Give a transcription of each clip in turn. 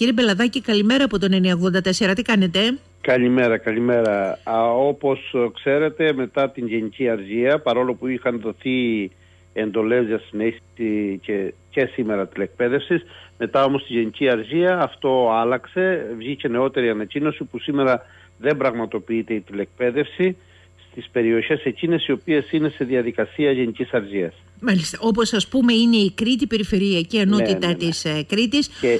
Κύριε Μπελαδάκη, καλημέρα από τον 984. Τι κάνετε; Καλημέρα, καλημέρα. Α, όπως ξέρετε, μετά την Γενική Αργία, παρόλο που είχαν δοθεί εντολές για συνέχιση και, και σήμερα τηλεκπαίδευσης, μετά όμως τη Γενική Αργία αυτό άλλαξε. Βγήκε νεότερη ανακοίνωση που σήμερα δεν πραγματοποιείται η τηλεκπαίδευση στις περιοχές εκείνες οι οποίες είναι σε διαδικασία Γενικής Αργίας. Μάλιστα. Όπως ας πούμε είναι η Κρήτη, η Περιφερειακή Ενότητα ναι, ναι, ναι. της ε, Κρήτης. Και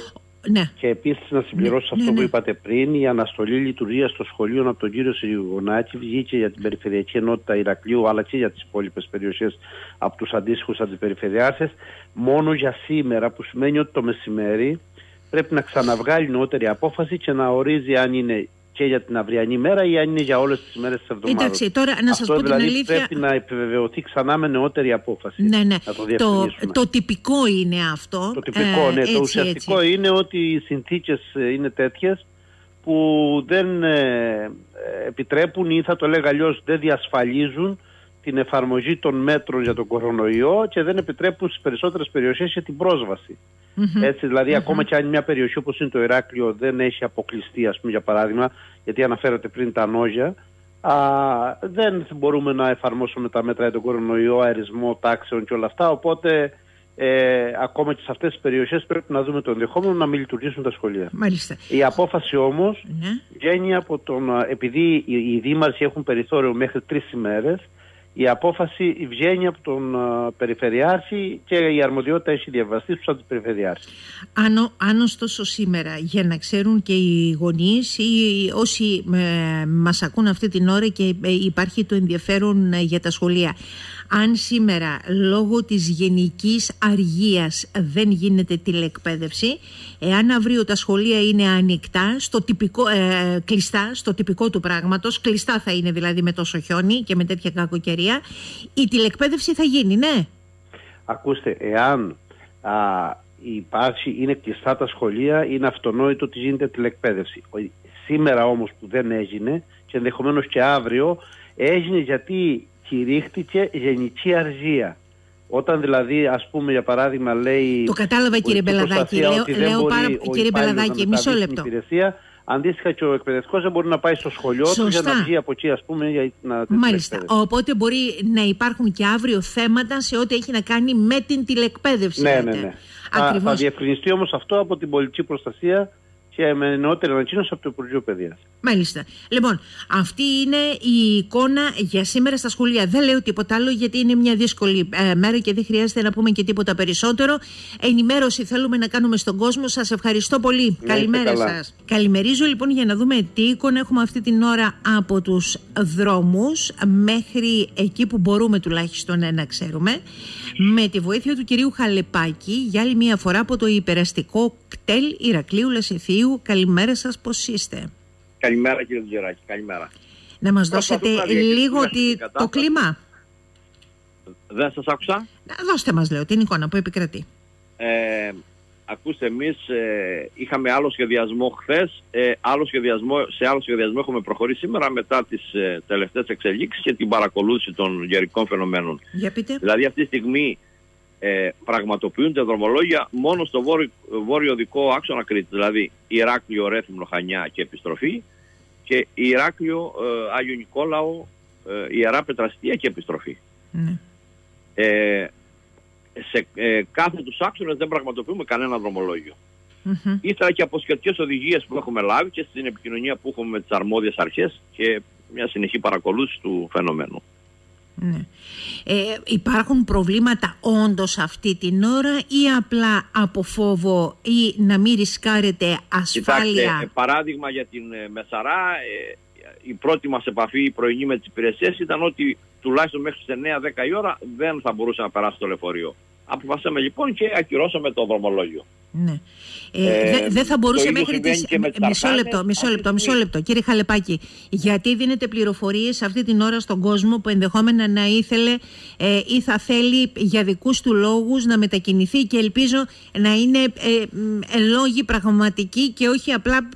ναι. Και επίσης να συμπληρώσω ναι, αυτό ναι, που είπατε πριν, η αναστολή λειτουργίας των σχολείων από τον κύριο Σιγονάκη βγήκε για την Περιφερειακή Ενότητα Ηρακλείου αλλά και για τις υπόλοιπες περιοχές από τους αντίστοιχους αντιπεριφερειάτε. Μόνο για σήμερα, που σημαίνει ότι το μεσημέρι πρέπει να ξαναβγάλει νεότερη απόφαση και να ορίζει αν είναι και για την αυριανή μέρα ή αν είναι για όλες τις μέρες της εβδομάδας. Εντάξει, τώρα να σας πω δηλαδή την αλήθεια. Πρέπει να επιβεβαιωθεί ξανά με νεότερη απόφαση. Ναι, ναι. το, το, τυπικό είναι αυτό. Το τυπικό, ε, ναι. Έτσι, το ουσιαστικό έτσι. είναι ότι οι συνθήκες ε, είναι τέτοιες που δεν ε, επιτρέπουν ή θα το λέγα αλλιώς δεν διασφαλίζουν την εφαρμογή των μέτρων για τον κορονοϊό και δεν επιτρέπουν στις περισσότερες περιοχές για την πρόσβαση. Mm-hmm. Έτσι, δηλαδη ακόμα και αν μια περιοχή όπως είναι το Ηράκλειο δεν έχει αποκλειστεί, ας πούμε, για παράδειγμα, γιατί αναφέρατε πριν τα νόζια, α, δεν μπορούμε να εφαρμόσουμε τα μέτρα για τον κορονοϊό, αερισμό, τάξεων και όλα αυτά, οπότε ε, ακόμα και σε αυτές τις περιοχές πρέπει να δούμε το ενδεχόμενο να μην λειτουργήσουν τα σχολεία. Μάλιστα. Η απόφαση όμως ναι. βγαίνει από τον, επειδή οι, οι δήμαρχοι έχουν περιθώριο μέχρι τρεις ημέρες, η απόφαση βγαίνει από τον uh, Περιφερειάρχη και η αρμοδιότητα έχει διαβαστεί στους αντιπεριφερειάρχη. Αν, αν ωστόσο σήμερα για να ξέρουν και οι γονείς ή όσοι ε, μας ακούν αυτή την ώρα και ε, υπάρχει το ενδιαφέρον ε, για τα σχολεία αν σήμερα λόγω της γενικής αργίας δεν γίνεται τηλεκπαίδευση, εάν αύριο τα σχολεία είναι ανοιχτά, στο τυπικό, ε, κλειστά, στο τυπικό του πράγματος, κλειστά θα είναι δηλαδή με τόσο χιόνι και με τέτοια κακοκαιρία, η τηλεκπαίδευση θα γίνει, ναι. Ακούστε, εάν α, υπάρχει, είναι κλειστά τα σχολεία, είναι αυτονόητο ότι γίνεται τηλεκπαίδευση. Σήμερα όμως που δεν έγινε και ενδεχομένως και αύριο, έγινε γιατί κηρύχτηκε γενική αργία. Όταν δηλαδή, ας πούμε, για παράδειγμα, λέει. Το κατάλαβα, κύριε Μπελαδάκη. Λέω, λέω πάρα... Κύριε Μπελαδάκη, μισό λεπτό. Υπηρεσία, αντίστοιχα και ο εκπαιδευτικός δεν μπορεί να πάει στο σχολείο του για να βγει από εκεί, ας πούμε, για να Μάλιστα. Οπότε μπορεί να υπάρχουν και αύριο θέματα σε ό,τι έχει να κάνει με την τηλεκπαίδευση. Ναι, ναι, ναι. Ακριβώς. Θα, θα διευκρινιστεί όμως αυτό από την πολιτική προστασία και με νεότερη ανακοίνωση από το Υπουργείο Παιδείας. Μάλιστα. Λοιπόν, αυτή είναι η εικόνα για σήμερα στα σχολεία. Δεν λέω τίποτα άλλο γιατί είναι μια δύσκολη ε, μέρα και δεν χρειάζεται να πούμε και τίποτα περισσότερο. Ενημέρωση θέλουμε να κάνουμε στον κόσμο. Σας ευχαριστώ πολύ. Ναι, Καλημέρα σας. Καλημερίζω λοιπόν για να δούμε τι εικόνα έχουμε αυτή την ώρα από τους δρόμους μέχρι εκεί που μπορούμε τουλάχιστον να ξέρουμε. Με τη βοήθεια του κυρίου Χαλεπάκη για άλλη μια φορά από το υπεραστικό κτέλ Ηρακλείου Λασιθίου. Καλημέρα σας, πώς είστε; Καλημέρα κύριε Τζεράκη, καλημέρα. Να μας δώσετε λίγο το κλίμα; Δεν σας άκουσα. Δώστε μας λέω την εικόνα που επικρατεί. Ε, ακούστε, εμείς ε, είχαμε άλλο σχεδιασμό χθες, ε, άλλο σχεδιασμό, σε άλλο σχεδιασμό έχουμε προχωρήσει σήμερα μετά τις ε, τελευταίες εξελίξεις και την παρακολούθηση των γερικών φαινομένων. Για πείτε. Δηλαδή αυτή τη στιγμή ε, πραγματοποιούνται δρομολόγια μόνο στο βόρειο, βόρειο δικό άξονα Κρήτη, δηλαδή Ηράκλειο, Ρέθυμνο, Χανιά και επιστροφή και Ηράκλειο, ε, Άγιο Νικόλαο, ε, Ιερά Πετραστία και επιστροφή. Ναι. Ε, σε ε, κάθε τους άξονες δεν πραγματοποιούμε κανένα δρομολόγιο. Mm-hmm. Ύστερα και από σχετικές οδηγίες που έχουμε λάβει και στην επικοινωνία που έχουμε με τις αρμόδιες αρχές και μια συνεχή παρακολούθηση του φαινομένου. Ναι. Ε, υπάρχουν προβλήματα όντως αυτή την ώρα ή απλά από φόβο ή να μην ρισκάρετε ασφάλεια; Κοιτάξτε, παράδειγμα για την ε, Μεσαρά, ε, η πρώτη μας επαφή η πρωινή με τις υπηρεσίες ήταν ότι τουλάχιστον μέχρι τις 9-10 η ώρα δεν θα μπορούσε να περάσει το λεωφορείο. Αποφασίσαμε λοιπόν και ακυρώσαμε το δρομολόγιο. Ναι. Ε, ε, δεν θα μπορούσε μέχρι τις... Μισό λεπτό, μισό λεπτό, μισό λεπτό. Κύριε Χαλεπάκη, γιατί δίνετε πληροφορίες αυτή την ώρα στον κόσμο που ενδεχόμενα να ήθελε ε, ή θα θέλει για δικούς του λόγους να μετακινηθεί και ελπίζω να είναι ε, ε λόγοι πραγματικοί και όχι απλά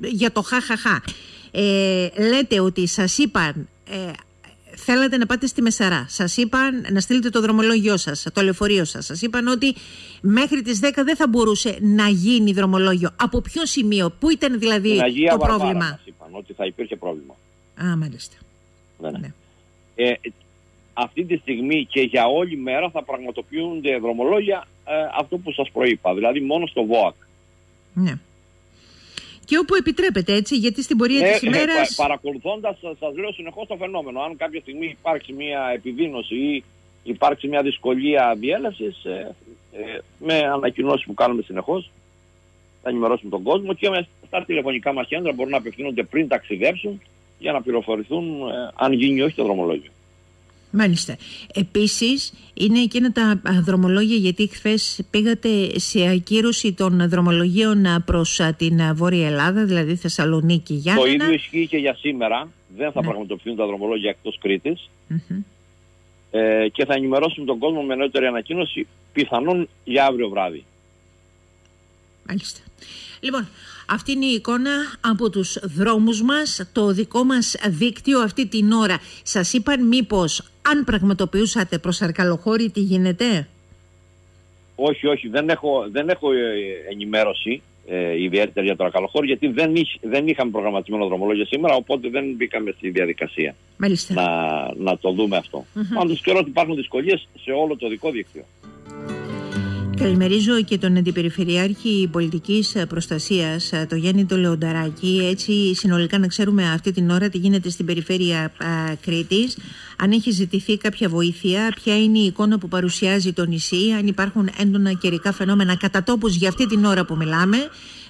για το χαχαχά. Ε, λέτε ότι σας είπαν θέλατε να πάτε στη Μεσαρά. Σας είπαν να στείλετε το δρομολόγιο σας, το λεωφορείο σας. Σας είπαν ότι μέχρι τις 10 δεν θα μπορούσε να γίνει δρομολόγιο. Από ποιο σημείο, πού ήταν δηλαδή το πρόβλημα; Μας είπαν ότι θα υπήρχε πρόβλημα. Α, μάλιστα. Ναι. ναι. Ε, αυτή τη στιγμή και για όλη μέρα θα πραγματοποιούνται δρομολόγια ε, αυτό που σας προείπα, δηλαδή μόνο στο ΒΟΑΚ. Ναι. Και όπου επιτρέπεται έτσι, γιατί στην πορεία ναι, της ημέρας... Πα, παρακολουθώντας, σας λέω συνεχώς το φαινόμενο. Αν κάποια στιγμή υπάρξει μια επιδείνωση ή υπάρξει μια δυσκολία διέλευσης, ε, ε, με ανακοινώσεις που κάνουμε συνεχώς, θα ενημερώσουμε τον κόσμο και με στα τηλεφωνικά μας κέντρα μπορούν να απευθύνονται πριν ταξιδέψουν για να πληροφορηθούν ε, αν γίνει όχι το δρομολόγιο. Μάλιστα. Επίσης είναι εκείνα τα δρομολόγια γιατί χθες πήγατε σε ακύρωση των δρομολογίων προς την Βόρεια Ελλάδα, δηλαδή Θεσσαλονίκη, Γιάννενα. Το ίδιο ισχύει και για σήμερα. Δεν θα ναι. πραγματοποιηθούν τα δρομολόγια εκτός Κρήτης. Ε, και θα ενημερώσουμε τον κόσμο με νεότερη ανακοίνωση πιθανόν για αύριο βράδυ. Μάλιστα. Λοιπόν, αυτή είναι η εικόνα από τους δρόμους μας, το δικό μας δίκτυο αυτή την ώρα. Σας είπαν μήπως αν πραγματοποιούσατε προς Αρκαλοχώρη τι γίνεται; Όχι, όχι, δεν έχω, δεν έχω ε, ενημέρωση ε, ιδιαίτερη για το Αρκαλοχώρη γιατί δεν, δεν είχαμε προγραμματισμένο δρομολόγιο σήμερα οπότε δεν μπήκαμε στη διαδικασία να, να το δούμε αυτό. Mm-hmm. Πάντως και ότι υπάρχουν δυσκολίες σε όλο το δικό δίκτυο. Καλημερίζω και τον Αντιπεριφερειάρχη Πολιτικής Προστασίας, το Γιάννη το Λεονταράκη. Έτσι, συνολικά να ξέρουμε αυτή την ώρα τι γίνεται στην περιφέρεια Κρήτης. Αν έχει ζητηθεί κάποια βοήθεια, ποια είναι η εικόνα που παρουσιάζει το νησί, αν υπάρχουν έντονα καιρικά φαινόμενα κατά τόπους για αυτή την ώρα που μιλάμε,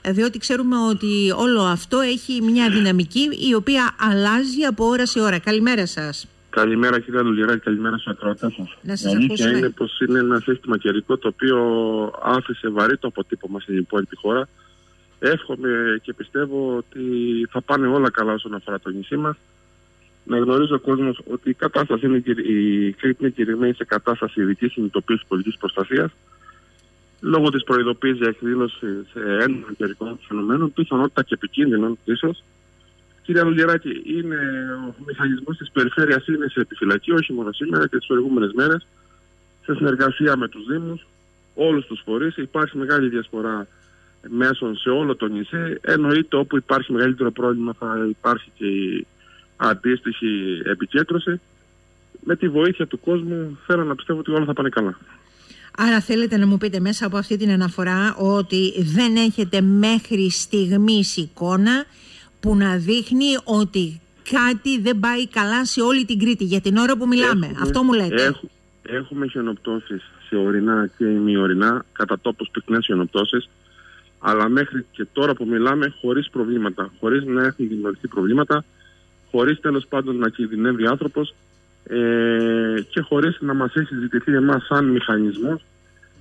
διότι ξέρουμε ότι όλο αυτό έχει μια δυναμική η οποία αλλάζει από ώρα σε ώρα. Καλημέρα σας. Καλημέρα κύριε Λουλιράκη, καλημέρα στους ακροατές σας. Να σας Η αλήθεια είναι πως είναι ένα σύστημα καιρικό το οποίο άφησε βαρύ το αποτύπωμα στην υπόλοιπη χώρα. Εύχομαι και πιστεύω ότι θα πάνε όλα καλά όσον αφορά το νησί μας. Να γνωρίζει ο κόσμος ότι η κατάσταση είναι, η Κρήτη είναι κηρυγμένη σε κατάσταση ειδικής συνειδητοποίησης πολιτικής προστασίας. Λόγω της προειδοποίησης για εκδήλωση σε έντονων καιρικών φαινομένων, πιθανότητα και επικίνδυνων ίσω, Κύριε Αλγεράκη, είναι ο μηχανισμός της περιφέρειας είναι σε επιφυλακή, όχι μόνο σήμερα και τις προηγούμενες μέρες, σε συνεργασία με τους Δήμους, όλους τους φορείς. Υπάρχει μεγάλη διασπορά μέσων σε όλο το νησί. Εννοείται όπου υπάρχει μεγαλύτερο πρόβλημα θα υπάρχει και η αντίστοιχη επικέντρωση. Με τη βοήθεια του κόσμου θέλω να πιστεύω ότι όλα θα πάνε καλά. Άρα θέλετε να μου πείτε μέσα από αυτή την αναφορά ότι δεν έχετε μέχρι στιγμής εικόνα που να δείχνει ότι κάτι δεν πάει καλά σε όλη την Κρήτη για την ώρα που μιλάμε. Αυτό μου λέτε. έχουμε χιονοπτώσεις σε ορεινά και ημιορεινά, κατά τόπους πυκνές χιονοπτώσεις, αλλά μέχρι και τώρα που μιλάμε χωρίς προβλήματα, χωρίς να έχουν δημιουργηθεί προβλήματα, χωρίς τέλος πάντων να κινδυνεύει άνθρωπος ε, και χωρίς να μας έχει ζητηθεί εμάς σαν μηχανισμό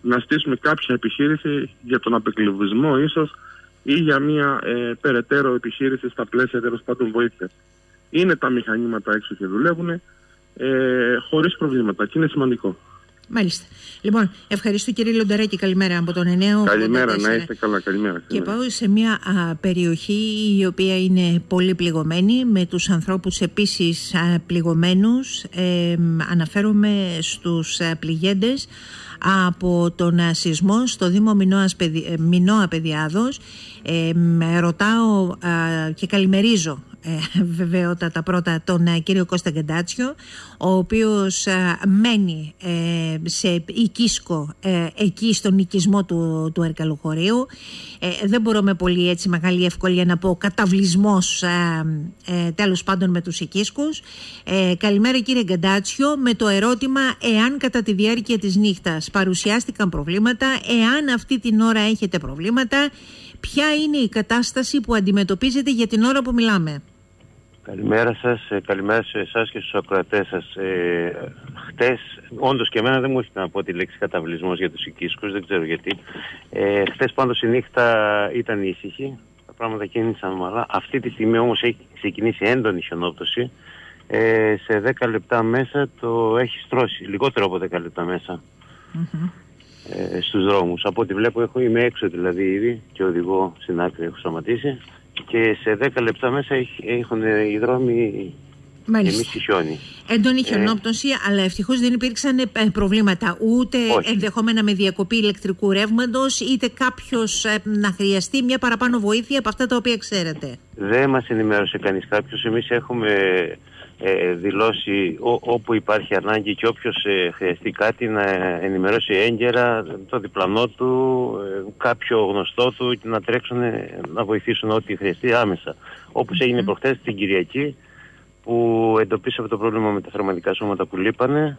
να στήσουμε κάποια επιχείρηση για τον απεκλειβισμό ίσως ή για μια ε, περαιτέρω επιχείρηση στα πλαίσια τέλος πάντων βοήθεια. Είναι τα μηχανήματα έξω και δουλεύουν ε, χωρίς προβλήματα και είναι σημαντικό. Μάλιστα. Λοιπόν, ευχαριστώ κύριε Λονταράκη. Καλημέρα από τον Ενέο. Καλημέρα, να είστε καλά. Καλημέρα. Και πάω σε μια περιοχή η οποία είναι πολύ πληγωμένη με τους ανθρώπους επίσης α, πληγωμένους. Ε, αναφέρομαι στους α, πληγέντες από τον σεισμό στο Δήμο Μινώας Παιδιάδος. Ε, ρωτάω και καλημερίζω ε, βεβαιότατα πρώτα τον ε, κύριο Κώστα Γκεντάτσιο ο οποίος ε, μένει ε, σε οικίσκο ε, εκεί στον οικισμό του, του Ερκαλοχωρίου. Δεν μπορώ με πολύ έτσι μεγάλη ευκολία να πω καταβλισμός τέλος πάντων με τους οικίσκους. Καλημέρα κύριε Γκεντάτσιο. Με το ερώτημα εάν κατά τη διάρκεια της νύχτας παρουσιάστηκαν προβλήματα εάν αυτή την ώρα έχετε προβλήματα ποια είναι η κατάσταση που αντιμετωπίζετε για την ώρα που μιλάμε; Καλημέρα σας, ε, καλημέρα σε εσάς και στους ακροατές σας. Ε, Χτες, όντως και εμένα δεν μου έρχεται να πω τη λέξη καταβλισμός για τους οικίσκους, δεν ξέρω γιατί. Ε, Χτες πάντως η νύχτα ήταν ήσυχη, τα πράγματα κίνησαν μαλά. Αυτή τη στιγμή όμως έχει ξεκινήσει έντονη χιονόπτωση. Ε, σε 10 λεπτά μέσα το έχει στρώσει, λιγότερο από 10 λεπτά μέσα. Mm-hmm. Ε, στους δρόμους. Από ό,τι βλέπω έχω, είμαι έξω δηλαδή ήδη και οδηγώ στην άκρη, έχω σταματήσει και σε 10 λεπτά μέσα έχουν οι δρόμοι Μάλιστα. Εμείς χιόνι. Έντονη χιονόπτωση, ε, αλλά ευτυχώς δεν υπήρξαν ε, προβλήματα ούτε Όχι. ενδεχόμενα με διακοπή ηλεκτρικού ρεύματος, είτε κάποιος να χρειαστεί μια παραπάνω βοήθεια από αυτά τα οποία ξέρετε. Δεν μας ενημέρωσε κανείς κάποιος. Εμείς έχουμε ε, δηλώσει ό, όπου υπάρχει ανάγκη και όποιος ε, χρειαστεί κάτι να ενημερώσει έγκαιρα το διπλανό του, ε, κάποιο γνωστό του και να τρέξουν να βοηθήσουν ό,τι χρειαστεί άμεσα. Όπως έγινε προχθές την Κυριακή που εντοπίσαμε το πρόβλημα με τα θερματικά σώματα που λείπανε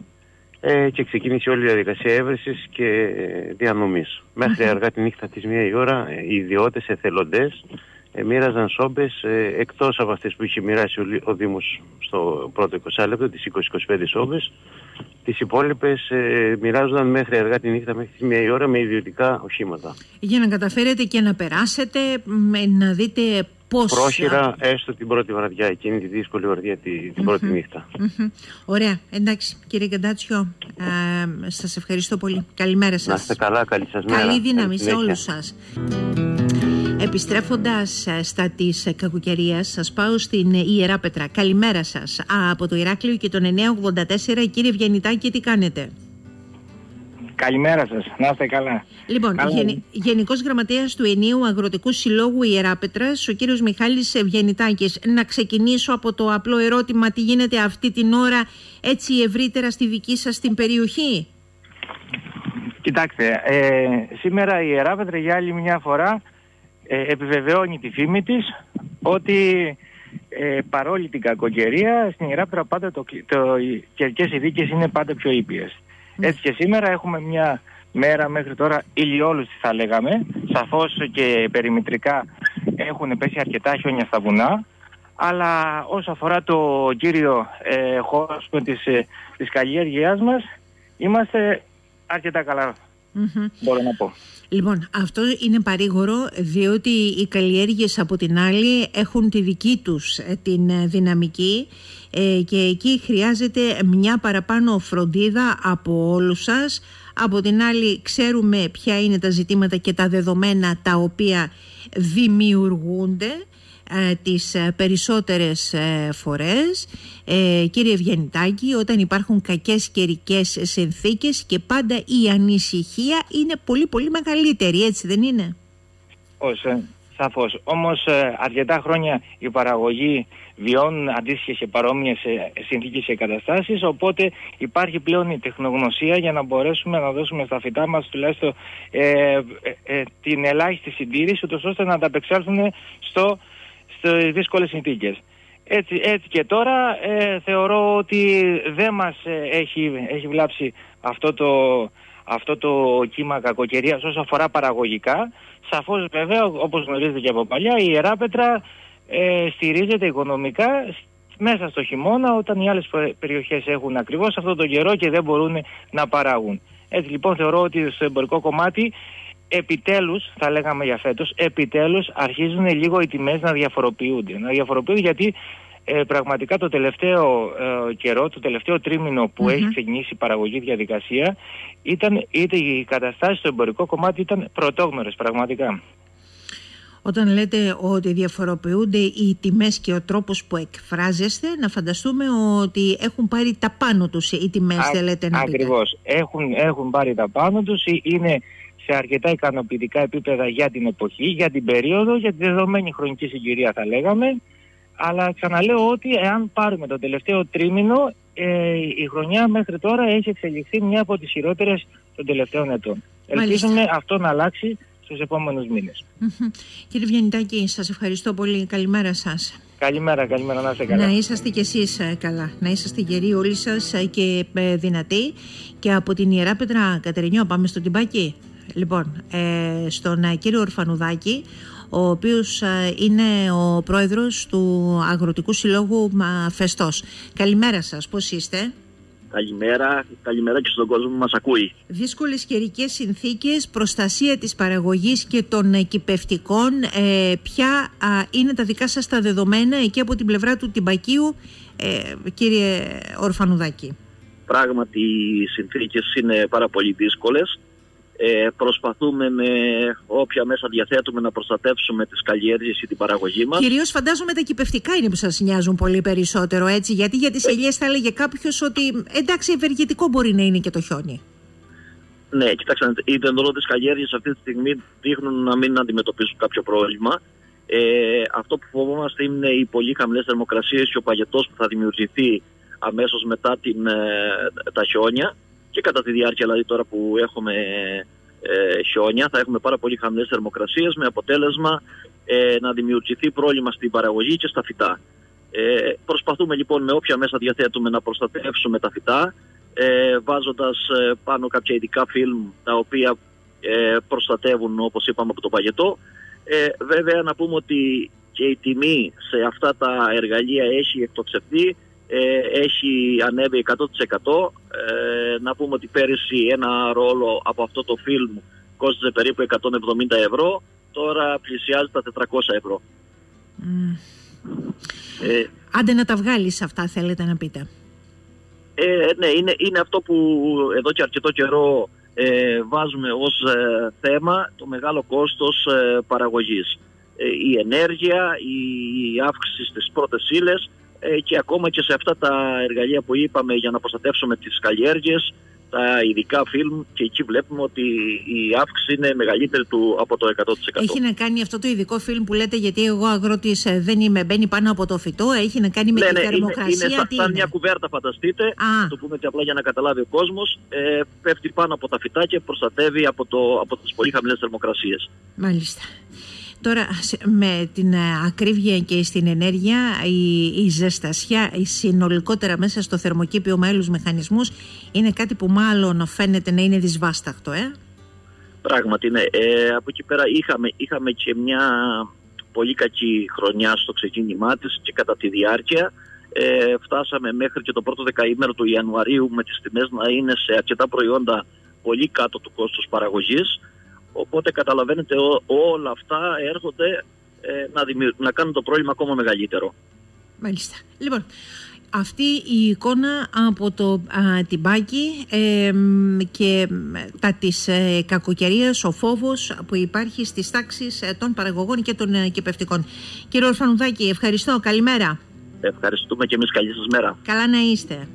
ε, και ξεκίνησε όλη η διαδικασία έβρεσης και διανομής. Μέχρι αργά τη νύχτα της μία η ώρα οι ιδιώτες εθελοντές ε, μοίραζαν σόμπες ε, εκτός από αυτές που είχε μοιράσει ο, ο Δήμος στο πρώτο 20 λεπτό, τις 20-25 σόμπες. Τις υπόλοιπες ε, μοιράζονταν μέχρι αργά τη νύχτα, μέχρι τη μία η ώρα με ιδιωτικά οχήματα. Για να καταφέρετε και να περάσετε, να δείτε πώς... Πρόχειρα έστω την πρώτη βραδιά, εκείνη τη δύσκολη βραδιά την πρώτη νύχτα. Ωραία, εντάξει κύριε Καντάτσιο, ε, σας ευχαριστώ πολύ. Καλημέρα σας. Να είστε καλά, καλή σας μέρα. Καλή δύναμη σε όλους σας. Επιστρέφοντας ε, στα της κακοκαιρίας, σας πάω στην Ιερά Πετρά. Καλημέρα σας. από το Ηράκλειο και το 984, κύριε Βιανιτάκη, τι κάνετε; Καλημέρα σας. Να είστε καλά. Λοιπόν, καλά. Γεν, Γενικός Γραμματέας του Ενίου Αγροτικού Συλλόγου Ιεράπετρας, ο κύριος Μιχάλης Βιανιτάκης. Να ξεκινήσω από το απλό ερώτημα, τι γίνεται αυτή την ώρα έτσι ευρύτερα στη δική σας την περιοχή; Κοιτάξτε, ε, σήμερα η Ιεράπετρα για άλλη μια φορά ε, επιβεβαιώνει τη φήμη της ότι ε, παρόλη την κακοκαιρία στην Ιεράπετρα πάντα το, το, οι καιρικές συνθήκες είναι πάντα πιο ήπιες. Έτσι και σήμερα έχουμε μια μέρα μέχρι τώρα ηλιόλουστης θα λέγαμε. Σαφώς και περιμητρικά έχουν πέσει αρκετά χιόνια στα βουνά. Αλλά όσο αφορά το κύριο ε, χώρο της, ε, της καλλιέργειάς μας, είμαστε αρκετά καλά, μπορώ να πω. Λοιπόν, αυτό είναι παρήγορο διότι οι καλλιέργειες από την άλλη έχουν τη δική τους ε, την ε, δυναμική ε, και εκεί χρειάζεται μια παραπάνω φροντίδα από όλους σας. Από την άλλη ξέρουμε ποια είναι τα ζητήματα και τα δεδομένα τα οποία δημιουργούνται ε, τις ε, περισσότερες ε, φορές κύριε Ευγενιτάκη όταν υπάρχουν κακές καιρικέ συνθήκες και πάντα η ανησυχία είναι πολύ πολύ μεγαλύτερη έτσι δεν είναι; Ως, σαφώς όμως αρκετά χρόνια η παραγωγή βιώνουν αντίστοιχε και παρόμοιες συνθήκες και καταστάσεις. Οπότε υπάρχει πλέον η τεχνογνωσία για να μπορέσουμε να δώσουμε στα φυτά μας τουλάχιστον ε, ε, την ελάχιστη συντήρηση, ώστε να ανταπεξέλθουν στο στις δύσκολες συνθήκες. Έτσι, έτσι και τώρα ε, θεωρώ ότι δεν μας ε, έχει, έχει βλάψει αυτό το, αυτό το κύμα κακοκαιρίας όσο αφορά παραγωγικά. Σαφώς βέβαια όπως γνωρίζετε και από παλιά η Ιεράπετρα ε, στηρίζεται οικονομικά μέσα στο χειμώνα όταν οι άλλες περιοχές έχουν ακριβώς αυτό το καιρό και δεν μπορούν να παράγουν. Έτσι λοιπόν θεωρώ ότι στο εμπορικό κομμάτι επιτέλους, θα λέγαμε για φέτος, επιτέλους αρχίζουν λίγο οι τιμές να διαφοροποιούνται. Να διαφοροποιούνται γιατί ε, πραγματικά το τελευταίο ε, καιρό, το τελευταίο τρίμηνο που έχει ξεκινήσει η παραγωγή διαδικασία, ήταν, είτε οι καταστάσεις στο εμπορικό κομμάτι ήταν πρωτόγνωρες πραγματικά. Όταν λέτε ότι διαφοροποιούνται οι τιμές και ο τρόπος που εκφράζεστε, να φανταστούμε ότι έχουν πάρει τα πάνω τους οι τιμές, Α, θέλετε να Ακριβώς. Έχουν, έχουν πάρει τα πάνω τους, είναι σε αρκετά ικανοποιητικά επίπεδα για την εποχή, για την περίοδο, για τη δεδομένη χρονική συγκυρία θα λέγαμε. Αλλά ξαναλέω ότι εάν πάρουμε το τελευταίο τρίμηνο, ε, η χρονιά μέχρι τώρα έχει εξελιχθεί μια από τις χειρότερες των τελευταίων ετών. Ελπίζουμε αυτό να αλλάξει στους επόμενους μήνες. Κύριε Βιανιτάκη, σας ευχαριστώ πολύ. Καλημέρα σας. Καλημέρα, καλημέρα, να είστε καλά. Να είσαστε κι εσείς ε, καλά, να είσαστε γεροί όλοι σας ε, και δυνατοί. Και από την Ιερά Πέτρα Κατερινιό πάμε στο Τιμπάκι. Λοιπόν, ε, στον ε, κύριο Ορφανουδάκη, ο οποίος ε, είναι ο πρόεδρος του Αγροτικού Συλλόγου Φεστός. Καλημέρα σας, πώς είστε; Καλημέρα, καλημέρα και στον κόσμο που μας ακούει. Δύσκολες καιρικές συνθήκες, προστασία της παραγωγής και των εκυπευτικών. Ε, ποια είναι τα δικά σας τα δεδομένα εκεί από την πλευρά του Τιμπακίου, ε, κύριε Ορφανουδάκη; Πράγματι οι συνθήκες είναι πάρα πολύ δύσκολες Ε, προσπαθούμε με όποια μέσα διαθέτουμε να προστατεύσουμε τις καλλιέργειες ή την παραγωγή μας. Κυρίως φαντάζομαι τα κυπευτικά είναι που σας νοιάζουν πολύ περισσότερο έτσι, γιατί για τις ελιές θα έλεγε κάποιος ότι εντάξει ευεργετικό μπορεί να είναι και το χιόνι. Ναι, κοιτάξτε, οι δεντρώτες καλλιέργειες αυτή τη στιγμή δείχνουν να μην αντιμετωπίσουν κάποιο πρόβλημα. Ε, αυτό που φοβόμαστε είναι οι πολύ χαμηλές θερμοκρασίες και ο παγετός που θα δημιουργηθεί αμέσως μετά την, ε, τα χιόνια και κατά τη διάρκεια δηλαδή τώρα που έχουμε ε, χιόνια θα έχουμε πάρα πολύ χαμηλές θερμοκρασίες με αποτέλεσμα ε, να δημιουργηθεί πρόβλημα στην παραγωγή και στα φυτά. Ε, προσπαθούμε λοιπόν με όποια μέσα διαθέτουμε να προστατεύσουμε τα φυτά ε, βάζοντας ε, πάνω κάποια ειδικά φιλμ τα οποία ε, προστατεύουν όπως είπαμε από το παγετό. Ε, βέβαια να πούμε ότι και η τιμή σε αυτά τα εργαλεία έχει εκτοξευτεί, ε, έχει ανέβει 100%. Ε, να πούμε ότι πέρυσι ένα ρόλο από αυτό το φιλμ κόστιζε περίπου 170 ευρώ, τώρα πλησιάζει τα 400 ευρώ. Mm. Ε, Άντε να τα βγάλεις αυτά θέλετε να πείτε. Ε, ναι, είναι, είναι αυτό που εδώ και αρκετό καιρό ε, βάζουμε ως ε, θέμα το μεγάλο κόστος ε, παραγωγής. Ε, η ενέργεια, η αύξηση στις πρώτες ύλες και ακόμα και σε αυτά τα εργαλεία που είπαμε για να προστατεύσουμε τις καλλιέργειες τα ειδικά φιλμ και εκεί βλέπουμε ότι η αύξηση είναι μεγαλύτερη του από το 100%. Έχει να κάνει αυτό το ειδικό φιλμ που λέτε γιατί εγώ αγρότης ε, δεν είμαι, μπαίνει πάνω από το φυτό, έχει να κάνει με ναι, τη ναι, θερμοκρασία. Είναι, είναι σαν, μια κουβέρτα φανταστείτε, Α. το πούμε και απλά για να καταλάβει ο κόσμος, ε, πέφτει πάνω από τα φυτά και προστατεύει από, το, από τις πολύ χαμηλές θερμοκρασίες. Μάλιστα. Τώρα με την ε, ακρίβεια και στην ενέργεια η, η ζεστασιά η συνολικότερα μέσα στο θερμοκήπιο με άλλους μηχανισμούς είναι κάτι που μάλλον φαίνεται να είναι δυσβάσταχτο ε; Πράγματι ναι. Ε, από εκεί πέρα είχαμε, είχαμε και μια πολύ κακή χρονιά στο ξεκίνημά της και κατά τη διάρκεια ε, φτάσαμε μέχρι και το πρώτο δεκαήμερο του Ιανουαρίου με τις τιμές να είναι σε αρκετά προϊόντα πολύ κάτω του κόστους παραγωγής Οπότε καταλαβαίνετε όλα αυτά έρχονται ε, να, να κάνουν το πρόβλημα ακόμα μεγαλύτερο. Μάλιστα. Λοιπόν, αυτή η εικόνα από το τυμπάκι και τα της ε, κακοκαιρίας, ο φόβος που υπάρχει στις τάξεις ε, των παραγωγών και των ε, κυπευτικών. Κύριε Ορφανουδάκη, ευχαριστώ. Καλημέρα. Ευχαριστούμε και εμείς. Καλή σας μέρα. Καλά να είστε.